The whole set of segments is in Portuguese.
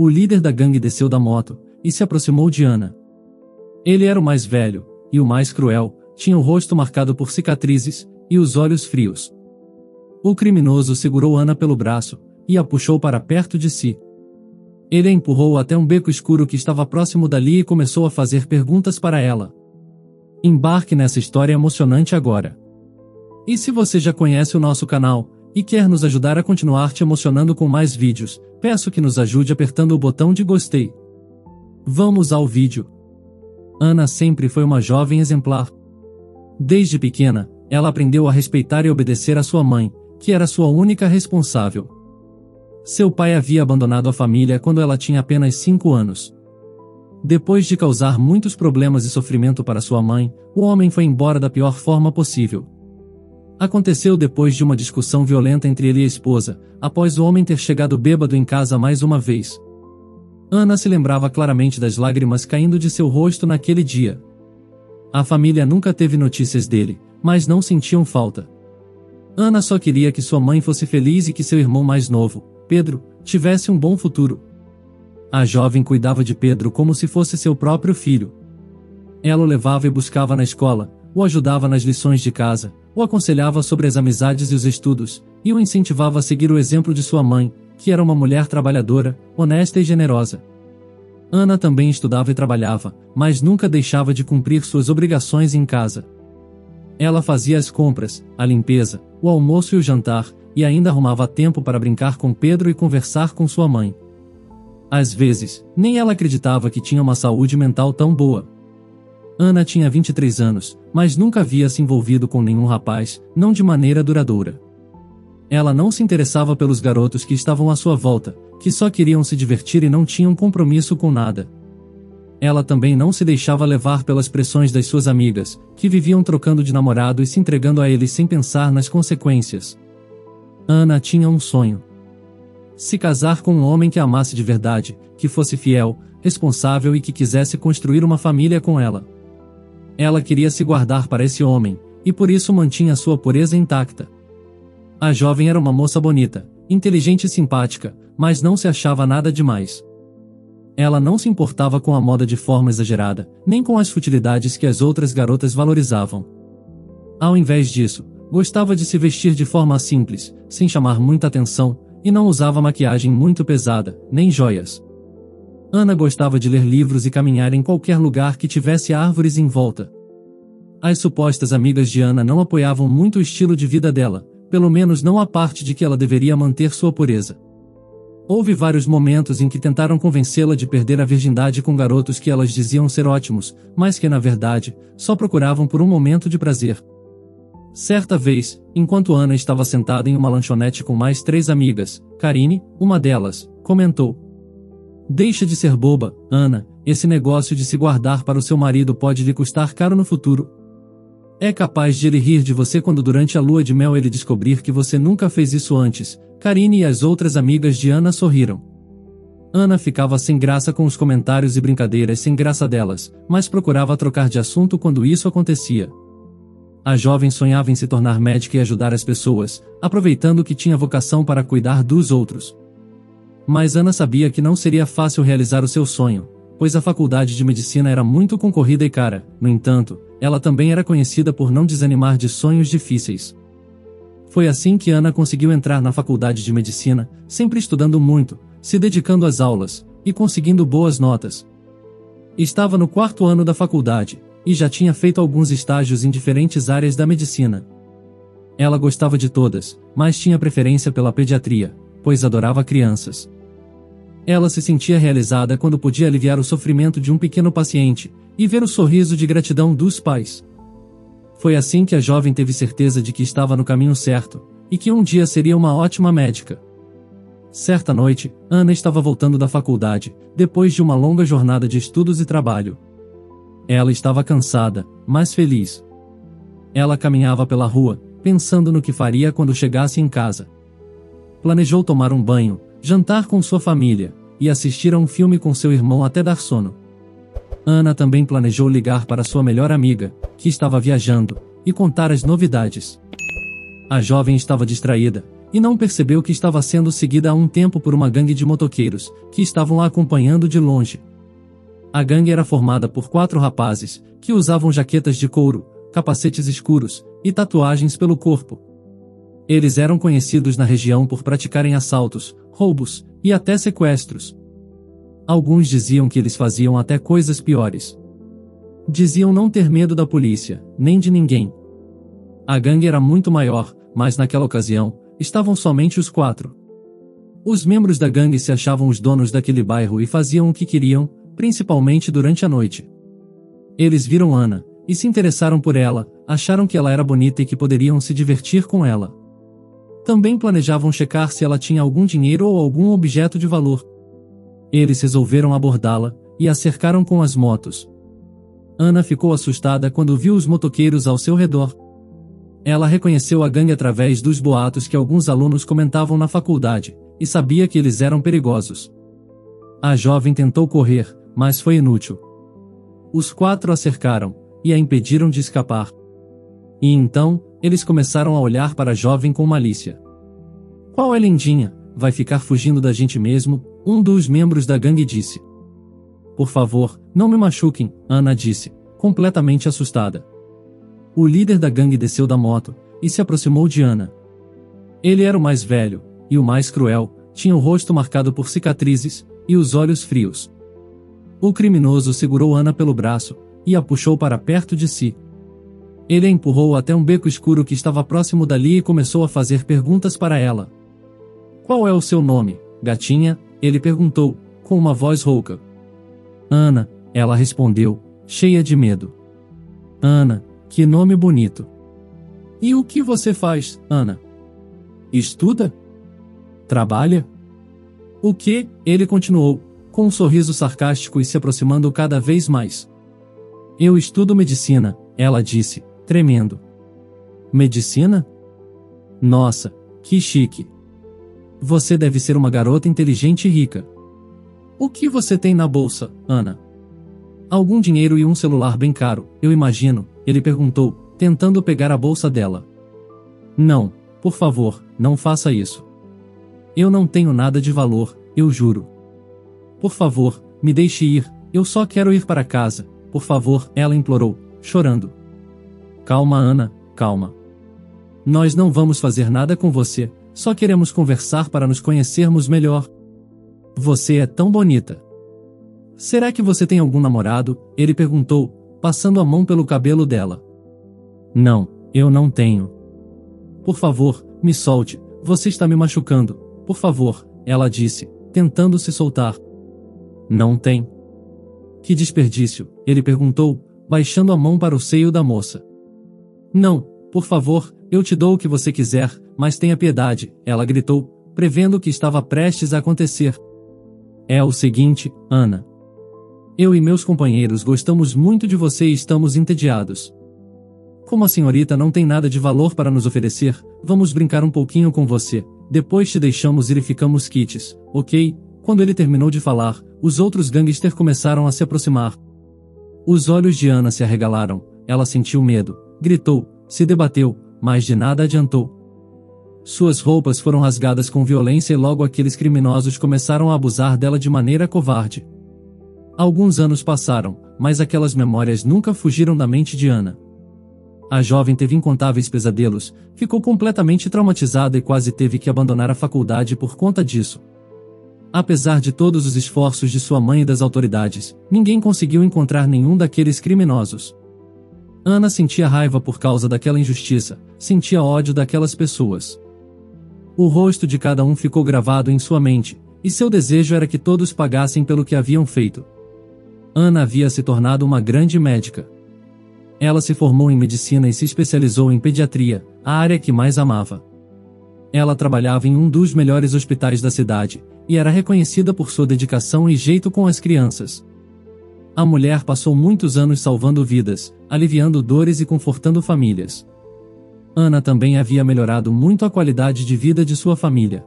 O líder da gangue desceu da moto e se aproximou de Ana. Ele era o mais velho e o mais cruel, tinha o rosto marcado por cicatrizes e os olhos frios. O criminoso segurou Ana pelo braço e a puxou para perto de si. Ele a empurrou até um beco escuro que estava próximo dali e começou a fazer perguntas para ela. Embarque nessa história emocionante agora. E se você já conhece o nosso canal e quer nos ajudar a continuar te emocionando com mais vídeos, peço que nos ajude apertando o botão de gostei. Vamos ao vídeo. Ana sempre foi uma jovem exemplar. Desde pequena, ela aprendeu a respeitar e obedecer a sua mãe, que era sua única responsável. Seu pai havia abandonado a família quando ela tinha apenas 5 anos. Depois de causar muitos problemas e sofrimento para sua mãe, o homem foi embora da pior forma possível. Aconteceu depois de uma discussão violenta entre ele e a esposa, após o homem ter chegado bêbado em casa mais uma vez. Ana se lembrava claramente das lágrimas caindo de seu rosto naquele dia. A família nunca teve notícias dele, mas não sentiam falta. Ana só queria que sua mãe fosse feliz e que seu irmão mais novo, Pedro, tivesse um bom futuro. A jovem cuidava de Pedro como se fosse seu próprio filho. Ela o levava e buscava na escola, o ajudava nas lições de casa, o aconselhava sobre as amizades e os estudos, e o incentivava a seguir o exemplo de sua mãe, que era uma mulher trabalhadora, honesta e generosa. Ana também estudava e trabalhava, mas nunca deixava de cumprir suas obrigações em casa. Ela fazia as compras, a limpeza, o almoço e o jantar, e ainda arrumava tempo para brincar com Pedro e conversar com sua mãe. Às vezes, nem ela acreditava que tinha uma saúde mental tão boa. Ana tinha 23 anos, mas nunca havia se envolvido com nenhum rapaz, não de maneira duradoura. Ela não se interessava pelos garotos que estavam à sua volta, que só queriam se divertir e não tinham compromisso com nada. Ela também não se deixava levar pelas pressões das suas amigas, que viviam trocando de namorado e se entregando a eles sem pensar nas consequências. Ana tinha um sonho. Se casar com um homem que a amasse de verdade, que fosse fiel, responsável e que quisesse construir uma família com ela. Ela queria se guardar para esse homem, e por isso mantinha sua pureza intacta. A jovem era uma moça bonita, inteligente e simpática, mas não se achava nada demais. Ela não se importava com a moda de forma exagerada, nem com as futilidades que as outras garotas valorizavam. Ao invés disso, gostava de se vestir de forma simples, sem chamar muita atenção, e não usava maquiagem muito pesada, nem joias. Ana gostava de ler livros e caminhar em qualquer lugar que tivesse árvores em volta. As supostas amigas de Ana não apoiavam muito o estilo de vida dela, pelo menos não a parte de que ela deveria manter sua pureza. Houve vários momentos em que tentaram convencê-la de perder a virgindade com garotos que elas diziam ser ótimos, mas que na verdade, só procuravam por um momento de prazer. Certa vez, enquanto Ana estava sentada em uma lanchonete com mais três amigas, Karine, uma delas, comentou: Deixa de ser boba, Ana, esse negócio de se guardar para o seu marido pode lhe custar caro no futuro. É capaz de ele rir de você quando durante a lua de mel ele descobrir que você nunca fez isso antes. Karine e as outras amigas de Ana sorriram. Ana ficava sem graça com os comentários e brincadeiras sem graça delas, mas procurava trocar de assunto quando isso acontecia. A jovem sonhava em se tornar médica e ajudar as pessoas, aproveitando que tinha vocação para cuidar dos outros. Mas Ana sabia que não seria fácil realizar o seu sonho, pois a faculdade de medicina era muito concorrida e cara, no entanto, ela também era conhecida por não desanimar de sonhos difíceis. Foi assim que Ana conseguiu entrar na faculdade de medicina, sempre estudando muito, se dedicando às aulas e conseguindo boas notas. Estava no quarto ano da faculdade e já tinha feito alguns estágios em diferentes áreas da medicina. Ela gostava de todas, mas tinha preferência pela pediatria, pois adorava crianças. Ela se sentia realizada quando podia aliviar o sofrimento de um pequeno paciente e ver o sorriso de gratidão dos pais. Foi assim que a jovem teve certeza de que estava no caminho certo e que um dia seria uma ótima médica. Certa noite, Ana estava voltando da faculdade, depois de uma longa jornada de estudos e trabalho. Ela estava cansada, mas feliz. Ela caminhava pela rua, pensando no que faria quando chegasse em casa. Planejou tomar um banho, jantar com sua família e assistir a um filme com seu irmão até dar sono. Ana também planejou ligar para sua melhor amiga, que estava viajando, e contar as novidades. A jovem estava distraída, e não percebeu que estava sendo seguida há um tempo por uma gangue de motoqueiros, que estavam a acompanhando de longe. A gangue era formada por quatro rapazes, que usavam jaquetas de couro, capacetes escuros e tatuagens pelo corpo. Eles eram conhecidos na região por praticarem assaltos, roubos e até sequestros. Alguns diziam que eles faziam até coisas piores. Diziam não ter medo da polícia, nem de ninguém. A gangue era muito maior, mas naquela ocasião, estavam somente os quatro. Os membros da gangue se achavam os donos daquele bairro e faziam o que queriam, principalmente durante a noite. Eles viram Ana, e se interessaram por ela, acharam que ela era bonita e que poderiam se divertir com ela. Também planejavam checar se ela tinha algum dinheiro ou algum objeto de valor. Eles resolveram abordá-la, e a cercaram com as motos. Ana ficou assustada quando viu os motoqueiros ao seu redor. Ela reconheceu a gangue através dos boatos que alguns alunos comentavam na faculdade, e sabia que eles eram perigosos. A jovem tentou correr, mas foi inútil. Os quatro a cercaram, e a impediram de escapar. E então, eles começaram a olhar para a jovem com malícia. Qual é lindinha, vai ficar fugindo da gente mesmo? Um dos membros da gangue disse. Por favor, não me machuquem, Ana disse, completamente assustada. O líder da gangue desceu da moto e se aproximou de Ana. Ele era o mais velho e o mais cruel, tinha o rosto marcado por cicatrizes e os olhos frios. O criminoso segurou Ana pelo braço e a puxou para perto de si. Ele a empurrou até um beco escuro que estava próximo dali e começou a fazer perguntas para ela. Qual é o seu nome, gatinha? Ele perguntou, com uma voz rouca. Ana, ela respondeu, cheia de medo. Ana, que nome bonito. E o que você faz, Ana? Estuda? Trabalha? O que? Ele continuou, com um sorriso sarcástico e se aproximando cada vez mais. Eu estudo medicina, ela disse, tremendo. Medicina? Nossa, que chique. Você deve ser uma garota inteligente e rica. O que você tem na bolsa, Ana? Algum dinheiro e um celular bem caro, eu imagino, ele perguntou, tentando pegar a bolsa dela. Não, por favor, não faça isso. Eu não tenho nada de valor, eu juro. Por favor, me deixe ir, eu só quero ir para casa, por favor, ela implorou, chorando. Calma, Ana, calma. Nós não vamos fazer nada com você, só queremos conversar para nos conhecermos melhor. Você é tão bonita. Será que você tem algum namorado? Ele perguntou, passando a mão pelo cabelo dela. Não, eu não tenho. Por favor, me solte, você está me machucando. Por favor, ela disse, tentando se soltar. Não tem. Que desperdício, ele perguntou, baixando a mão para o seio da moça. Não, por favor, eu te dou o que você quiser, mas tenha piedade, ela gritou, prevendo o que estava prestes a acontecer. É o seguinte, Ana. Eu e meus companheiros gostamos muito de você e estamos entediados. Como a senhorita não tem nada de valor para nos oferecer, vamos brincar um pouquinho com você, depois te deixamos ir e ficamos quites, ok? Quando ele terminou de falar, os outros gangsters começaram a se aproximar. Os olhos de Ana se arregalaram, ela sentiu medo, gritou, se debateu, mas de nada adiantou. Suas roupas foram rasgadas com violência e logo aqueles criminosos começaram a abusar dela de maneira covarde. Alguns anos passaram, mas aquelas memórias nunca fugiram da mente de Ana. A jovem teve incontáveis pesadelos, ficou completamente traumatizada e quase teve que abandonar a faculdade por conta disso. Apesar de todos os esforços de sua mãe e das autoridades, ninguém conseguiu encontrar nenhum daqueles criminosos. Ana sentia raiva por causa daquela injustiça, sentia ódio daquelas pessoas. O rosto de cada um ficou gravado em sua mente, e seu desejo era que todos pagassem pelo que haviam feito. Ana havia se tornado uma grande médica. Ela se formou em medicina e se especializou em pediatria, a área que mais amava. Ela trabalhava em um dos melhores hospitais da cidade, e era reconhecida por sua dedicação e jeito com as crianças. A mulher passou muitos anos salvando vidas, aliviando dores e confortando famílias. Ana também havia melhorado muito a qualidade de vida de sua família.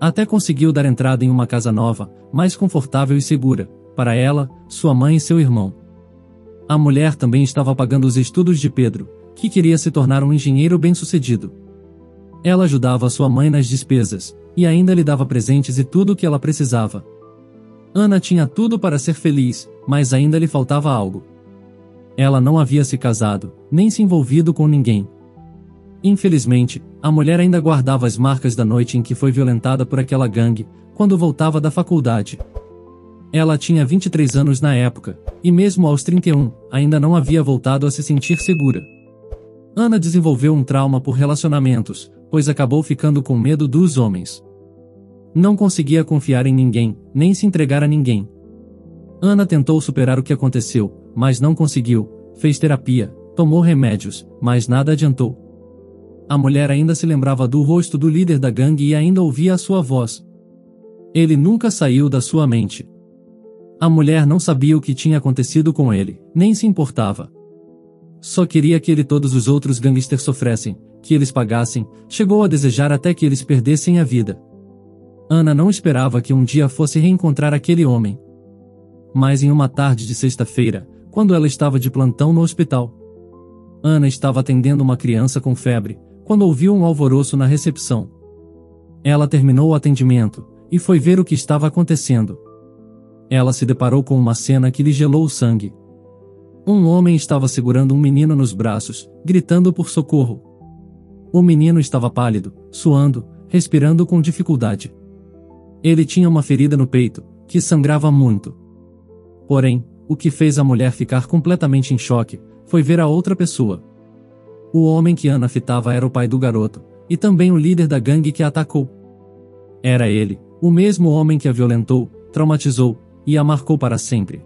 Até conseguiu dar entrada em uma casa nova, mais confortável e segura, para ela, sua mãe e seu irmão. A mulher também estava pagando os estudos de Pedro, que queria se tornar um engenheiro bem-sucedido. Ela ajudava sua mãe nas despesas, e ainda lhe dava presentes e tudo o que ela precisava. Ana tinha tudo para ser feliz, mas ainda lhe faltava algo. Ela não havia se casado, nem se envolvido com ninguém. Infelizmente, a mulher ainda guardava as marcas da noite em que foi violentada por aquela gangue, quando voltava da faculdade. Ela tinha 23 anos na época, e mesmo aos 31, ainda não havia voltado a se sentir segura. Ana desenvolveu um trauma por relacionamentos, pois acabou ficando com medo dos homens. Não conseguia confiar em ninguém, nem se entregar a ninguém. Ana tentou superar o que aconteceu, mas não conseguiu, fez terapia, tomou remédios, mas nada adiantou. A mulher ainda se lembrava do rosto do líder da gangue e ainda ouvia a sua voz. Ele nunca saiu da sua mente. A mulher não sabia o que tinha acontecido com ele, nem se importava. Só queria que ele e todos os outros gangsters sofressem, que eles pagassem, chegou a desejar até que eles perdessem a vida. Ana não esperava que um dia fosse reencontrar aquele homem. Mas em uma tarde de sexta-feira, quando ela estava de plantão no hospital, Ana estava atendendo uma criança com febre, quando ouviu um alvoroço na recepção. Ela terminou o atendimento e foi ver o que estava acontecendo. Ela se deparou com uma cena que lhe gelou o sangue. Um homem estava segurando um menino nos braços, gritando por socorro. O menino estava pálido, suando, respirando com dificuldade. Ele tinha uma ferida no peito, que sangrava muito. Porém, o que fez a mulher ficar completamente em choque foi ver a outra pessoa. O homem que Ana fitava era o pai do garoto, e também o líder da gangue que a atacou. Era ele, o mesmo homem que a violentou, traumatizou e a marcou para sempre.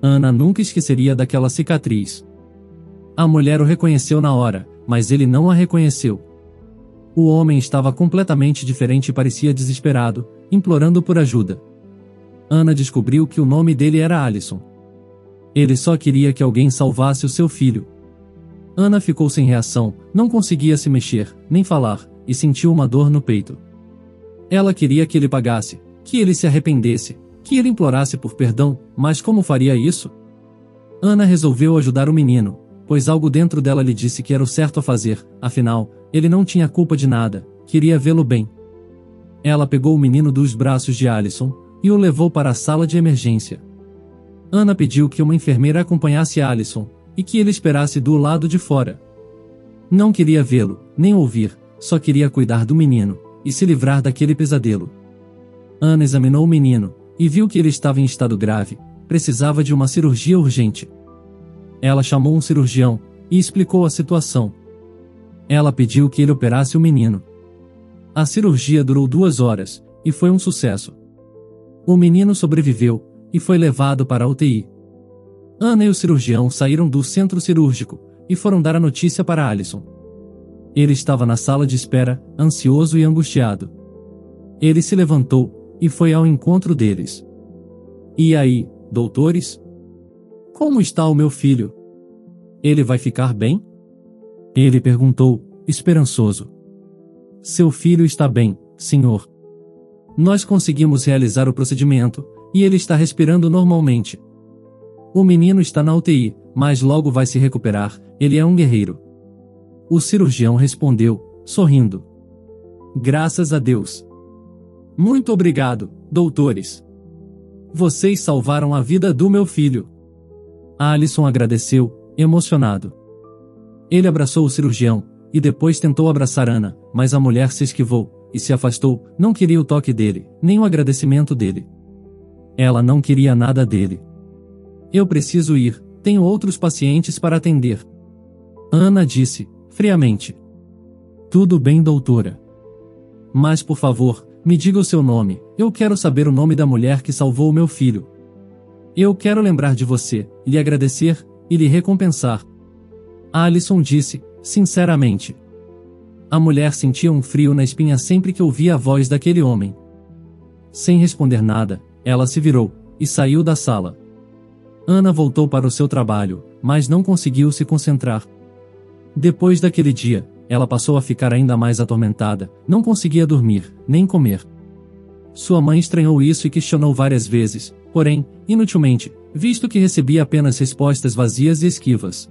Ana nunca esqueceria daquela cicatriz. A mulher o reconheceu na hora, mas ele não a reconheceu. O homem estava completamente diferente e parecia desesperado, implorando por ajuda. Ana descobriu que o nome dele era Alison. Ele só queria que alguém salvasse o seu filho. Ana ficou sem reação, não conseguia se mexer, nem falar, e sentiu uma dor no peito. Ela queria que ele pagasse, que ele se arrependesse, que ele implorasse por perdão, mas como faria isso? Ana resolveu ajudar o menino, pois algo dentro dela lhe disse que era o certo a fazer, afinal, ele não tinha culpa de nada, queria vê-lo bem. Ela pegou o menino dos braços de Alison e o levou para a sala de emergência. Ana pediu que uma enfermeira acompanhasse Alison e que ele esperasse do lado de fora. Não queria vê-lo, nem ouvir, só queria cuidar do menino e se livrar daquele pesadelo. Ana examinou o menino, e viu que ele estava em estado grave, precisava de uma cirurgia urgente. Ela chamou um cirurgião e explicou a situação. Ela pediu que ele operasse o menino. A cirurgia durou duas horas e foi um sucesso. O menino sobreviveu e foi levado para a UTI. Ana e o cirurgião saíram do centro cirúrgico e foram dar a notícia para Alison. Ele estava na sala de espera, ansioso e angustiado. Ele se levantou e foi ao encontro deles. E aí, doutores? Como está o meu filho? Ele vai ficar bem? Ele perguntou, esperançoso. Seu filho está bem, senhor. Nós conseguimos realizar o procedimento, e ele está respirando normalmente. O menino está na UTI, mas logo vai se recuperar, ele é um guerreiro. O cirurgião respondeu, sorrindo. Graças a Deus. Muito obrigado, doutores. Vocês salvaram a vida do meu filho. Alison agradeceu, emocionado. Ele abraçou o cirurgião, e depois tentou abraçar Ana, mas a mulher se esquivou, e se afastou, não queria o toque dele, nem o agradecimento dele. Ela não queria nada dele. Eu preciso ir, tenho outros pacientes para atender. Ana disse, friamente. Tudo bem, doutora. Mas por favor, me diga o seu nome, eu quero saber o nome da mulher que salvou meu filho. Eu quero lembrar de você, lhe agradecer e lhe recompensar. Alison disse, sinceramente. A mulher sentia um frio na espinha sempre que ouvia a voz daquele homem. Sem responder nada, ela se virou e saiu da sala. Ana voltou para o seu trabalho, mas não conseguiu se concentrar. Depois daquele dia, ela passou a ficar ainda mais atormentada, não conseguia dormir, nem comer. Sua mãe estranhou isso e questionou várias vezes, porém, inutilmente, visto que recebia apenas respostas vazias e esquivas.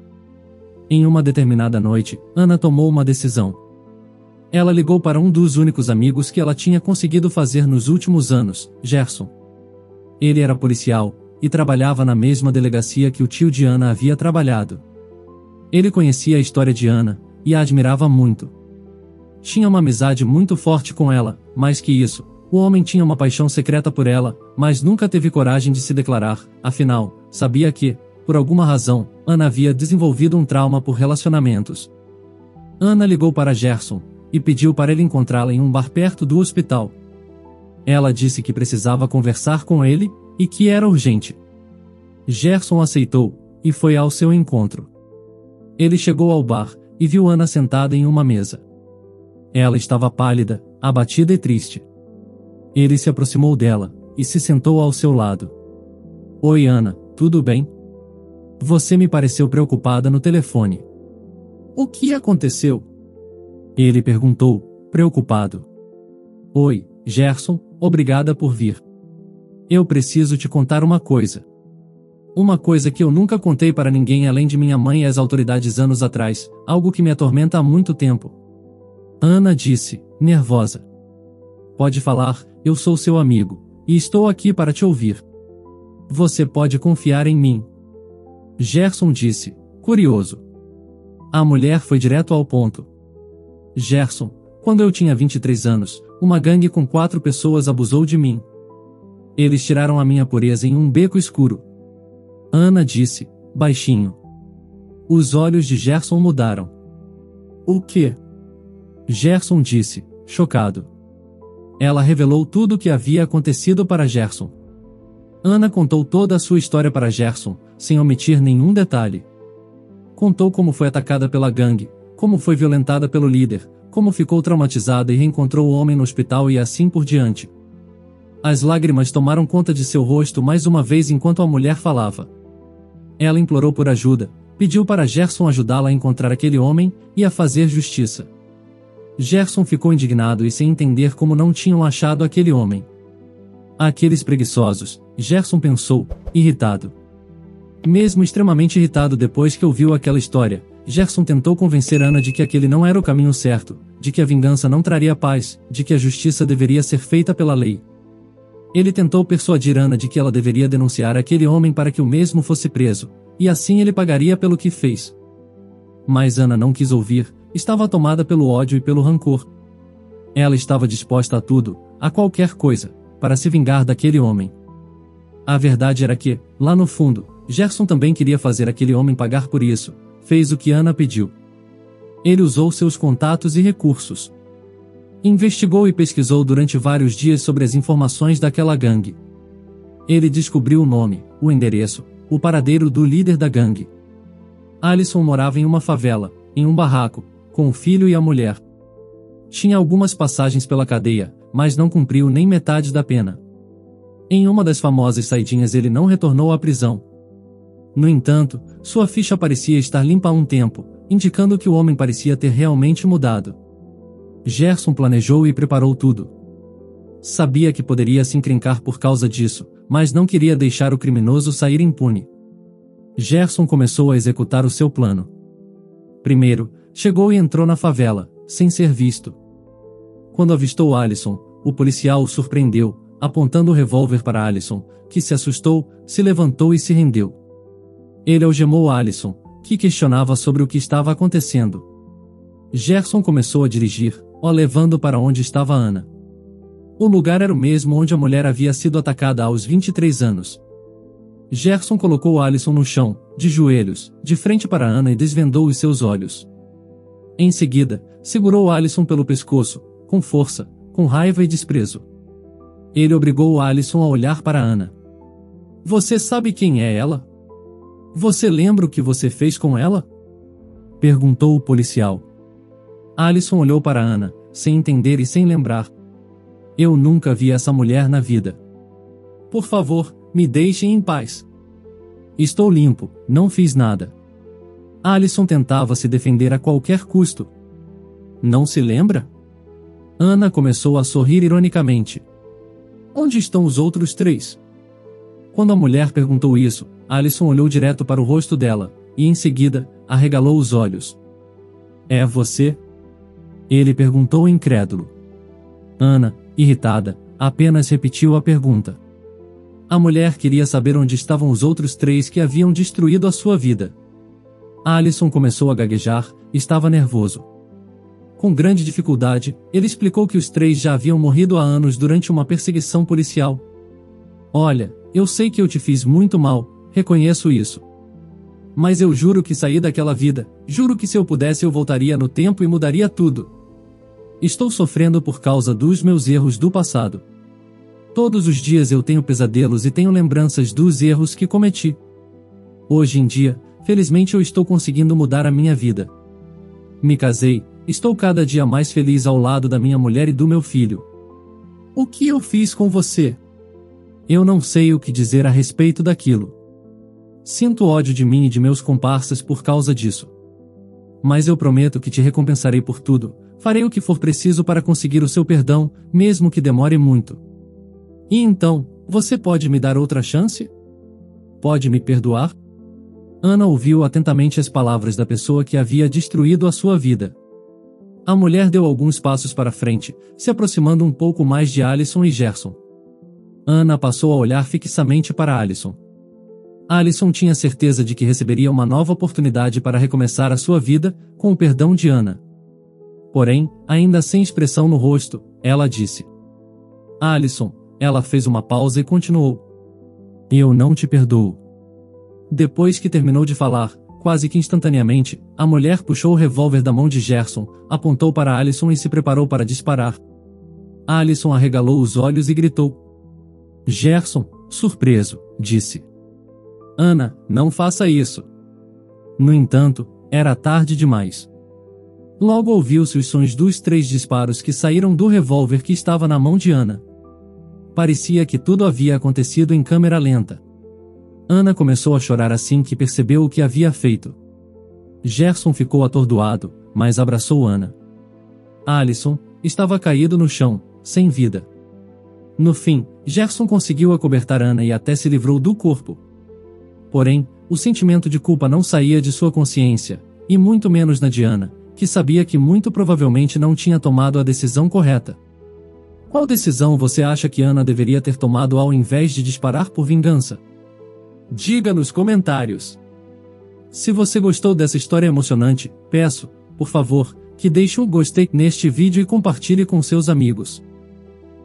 Em uma determinada noite, Ana tomou uma decisão. Ela ligou para um dos únicos amigos que ela tinha conseguido fazer nos últimos anos, Gerson. Ele era policial e trabalhava na mesma delegacia que o tio de Ana havia trabalhado. Ele conhecia a história de Ana e a admirava muito. Tinha uma amizade muito forte com ela, mais que isso, o homem tinha uma paixão secreta por ela, mas nunca teve coragem de se declarar, afinal, sabia que, por alguma razão, Ana havia desenvolvido um trauma por relacionamentos. Ana ligou para Gerson e pediu para ele encontrá-la em um bar perto do hospital. Ela disse que precisava conversar com ele e que era urgente. Gerson aceitou e foi ao seu encontro. Ele chegou ao bar e viu Ana sentada em uma mesa. Ela estava pálida, abatida e triste. Ele se aproximou dela e se sentou ao seu lado. Oi, Ana, tudo bem? Você me pareceu preocupada no telefone. O que aconteceu? Ele perguntou, preocupado. Oi, Gerson, obrigada por vir. Eu preciso te contar uma coisa. Uma coisa que eu nunca contei para ninguém além de minha mãe e as autoridades anos atrás, algo que me atormenta há muito tempo. Ana disse, nervosa. Pode falar, eu sou seu amigo, e estou aqui para te ouvir. Você pode confiar em mim. Gerson disse, curioso. A mulher foi direto ao ponto. Gerson, quando eu tinha 23 anos, uma gangue com quatro pessoas abusou de mim. Eles tiraram a minha pureza em um beco escuro. Ana disse, baixinho. Os olhos de Gerson mudaram. O que? Gerson disse, chocado. Ela revelou tudo o que havia acontecido para Gerson. Ana contou toda a sua história para Gerson, sem omitir nenhum detalhe. Contou como foi atacada pela gangue, como foi violentada pelo líder, como ficou traumatizada e reencontrou o homem no hospital e assim por diante. As lágrimas tomaram conta de seu rosto mais uma vez enquanto a mulher falava. Ela implorou por ajuda, pediu para Gerson ajudá-la a encontrar aquele homem e a fazer justiça. Gerson ficou indignado e sem entender como não tinham achado aquele homem. Aqueles preguiçosos, Gerson pensou, irritado. Mesmo extremamente irritado depois que ouviu aquela história, Gerson tentou convencer Ana de que aquele não era o caminho certo, de que a vingança não traria paz, de que a justiça deveria ser feita pela lei. Ele tentou persuadir Ana de que ela deveria denunciar aquele homem para que o mesmo fosse preso, e assim ele pagaria pelo que fez. Mas Ana não quis ouvir, estava tomada pelo ódio e pelo rancor. Ela estava disposta a tudo, a qualquer coisa, para se vingar daquele homem. A verdade era que, lá no fundo, Gerson também queria fazer aquele homem pagar por isso, fez o que Ana pediu. Ele usou seus contatos e recursos. Investigou e pesquisou durante vários dias sobre as informações daquela gangue. Ele descobriu o nome, o endereço, o paradeiro do líder da gangue. Alison morava em uma favela, em um barraco, com o filho e a mulher. Tinha algumas passagens pela cadeia, mas não cumpriu nem metade da pena. Em uma das famosas saidinhas ele não retornou à prisão. No entanto, sua ficha parecia estar limpa há um tempo, indicando que o homem parecia ter realmente mudado. Gerson planejou e preparou tudo. Sabia que poderia se encrencar por causa disso, mas não queria deixar o criminoso sair impune. Gerson começou a executar o seu plano. Primeiro, Chegou e entrou na favela, sem ser visto. Quando avistou Alison, o policial o surpreendeu, apontando o revólver para Alison, que se assustou, se levantou e se rendeu. Ele algemou Alison, que questionava sobre o que estava acontecendo. Gerson começou a dirigir, ó levando para onde estava Ana. O lugar era o mesmo onde a mulher havia sido atacada aos 23 anos. Gerson colocou Alison no chão, de joelhos, de frente para Ana e desvendou os seus olhos. Em seguida, segurou Alison pelo pescoço, com força, com raiva e desprezo. Ele obrigou Alison a olhar para Ana. Você sabe quem é ela? Você lembra o que você fez com ela? Perguntou o policial. Alison olhou para Ana, sem entender e sem lembrar. Eu nunca vi essa mulher na vida. Por favor, me deixem em paz. Estou limpo, não fiz nada. Alison tentava se defender a qualquer custo. Não se lembra? Ana começou a sorrir ironicamente. Onde estão os outros três? Quando a mulher perguntou isso, Alison olhou direto para o rosto dela, e em seguida, arregalou os olhos. É você? Ele perguntou incrédulo. Ana, irritada, apenas repetiu a pergunta. A mulher queria saber onde estavam os outros três que haviam destruído a sua vida. Alison começou a gaguejar, estava nervoso. Com grande dificuldade, ele explicou que os três já haviam morrido há anos durante uma perseguição policial. Olha, eu sei que eu te fiz muito mal, reconheço isso. Mas eu juro que saí daquela vida, juro que se eu pudesse eu voltaria no tempo e mudaria tudo. Estou sofrendo por causa dos meus erros do passado. Todos os dias eu tenho pesadelos e tenho lembranças dos erros que cometi. Hoje em dia, felizmente eu estou conseguindo mudar a minha vida. Me casei, estou cada dia mais feliz ao lado da minha mulher e do meu filho. O que eu fiz com você? Eu não sei o que dizer a respeito daquilo. Sinto ódio de mim e de meus comparsas por causa disso. Mas eu prometo que te recompensarei por tudo, farei o que for preciso para conseguir o seu perdão, mesmo que demore muito. E então, você pode me dar outra chance? Pode me perdoar? Ana ouviu atentamente as palavras da pessoa que havia destruído a sua vida. A mulher deu alguns passos para frente, se aproximando um pouco mais de Alison e Gerson. Ana passou a olhar fixamente para Alison. Alison tinha certeza de que receberia uma nova oportunidade para recomeçar a sua vida, com o perdão de Ana. Porém, ainda sem expressão no rosto, ela disse: Alison, ela fez uma pausa e continuou. Eu não te perdoo. Depois que terminou de falar, quase que instantaneamente, a mulher puxou o revólver da mão de Gerson, apontou para Alison e se preparou para disparar. Alison arregalou os olhos e gritou. Gerson, surpreso, disse. Ana, não faça isso. No entanto, era tarde demais. Logo ouviu-se os sons dos três disparos que saíram do revólver que estava na mão de Ana. Parecia que tudo havia acontecido em câmera lenta. Ana começou a chorar assim que percebeu o que havia feito. Gerson ficou atordoado, mas abraçou Ana. Alison estava caído no chão, sem vida. No fim, Gerson conseguiu acobertar Ana e até se livrou do corpo. Porém, o sentimento de culpa não saía de sua consciência, e muito menos na de Ana, que sabia que muito provavelmente não tinha tomado a decisão correta. Qual decisão você acha que Ana deveria ter tomado ao invés de disparar por vingança? Diga nos comentários. Se você gostou dessa história emocionante, peço, por favor, que deixe um gostei neste vídeo e compartilhe com seus amigos.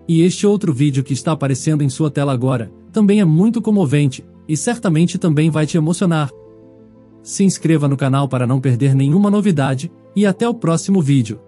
E este outro vídeo que está aparecendo em sua tela agora, também é muito comovente, e certamente também vai te emocionar. Se inscreva no canal para não perder nenhuma novidade, e até o próximo vídeo.